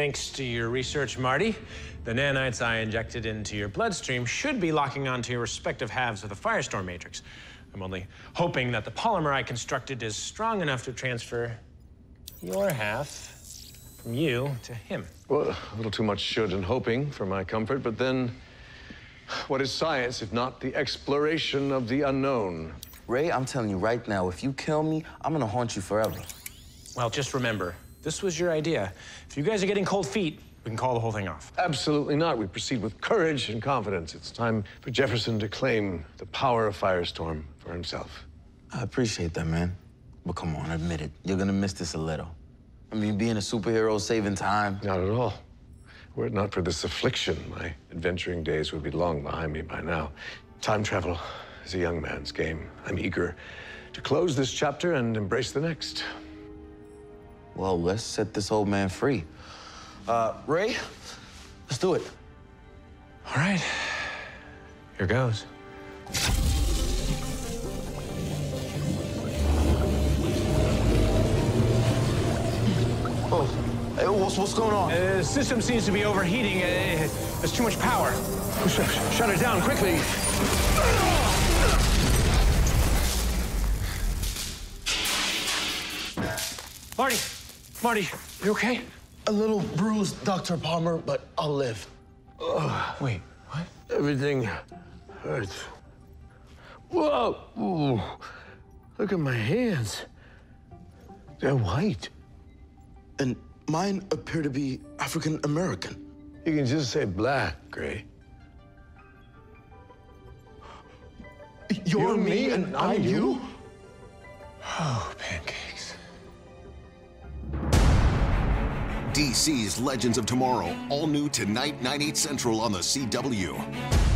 Thanks to your research, Marty, the nanites I injected into your bloodstream should be locking onto your respective halves of the firestorm matrix. I'm only hoping that the polymer I constructed is strong enough to transfer your half from you to him. Well, a little too much should and hoping for my comfort, but then what is science if not the exploration of the unknown? Ray, I'm telling you right now, if you kill me, I'm gonna haunt you forever. Well, just remember, this was your idea. If you guys are getting cold feet, we can call the whole thing off. Absolutely not. We proceed with courage and confidence. It's time for Jefferson to claim the power of Firestorm for himself. I appreciate that, man. But come on, admit it. You're gonna miss this a little. I mean, being a superhero, saving time. Not at all. Were it not for this affliction, my adventuring days would be long behind me by now. Time travel is a young man's game. I'm eager to close this chapter and embrace the next. Well, let's set this old man free. Uh, Ray, let's do it. All right. Here goes. Oh, hey, what's, what's going on? Uh, the system seems to be overheating. Uh, there's too much power. Sh- shut it down quickly. Marty, Marty, you okay? A little bruised, Dr. Palmer, but I'll live. Wait, what? Everything hurts. Whoa! Ooh. Look at my hands. They're white. And mine appear to be African American. You can just say black, Gray. You're, me and I'm you? Oh, pancakes. DC's Legends of Tomorrow, all new tonight, 9, 8 central on the CW.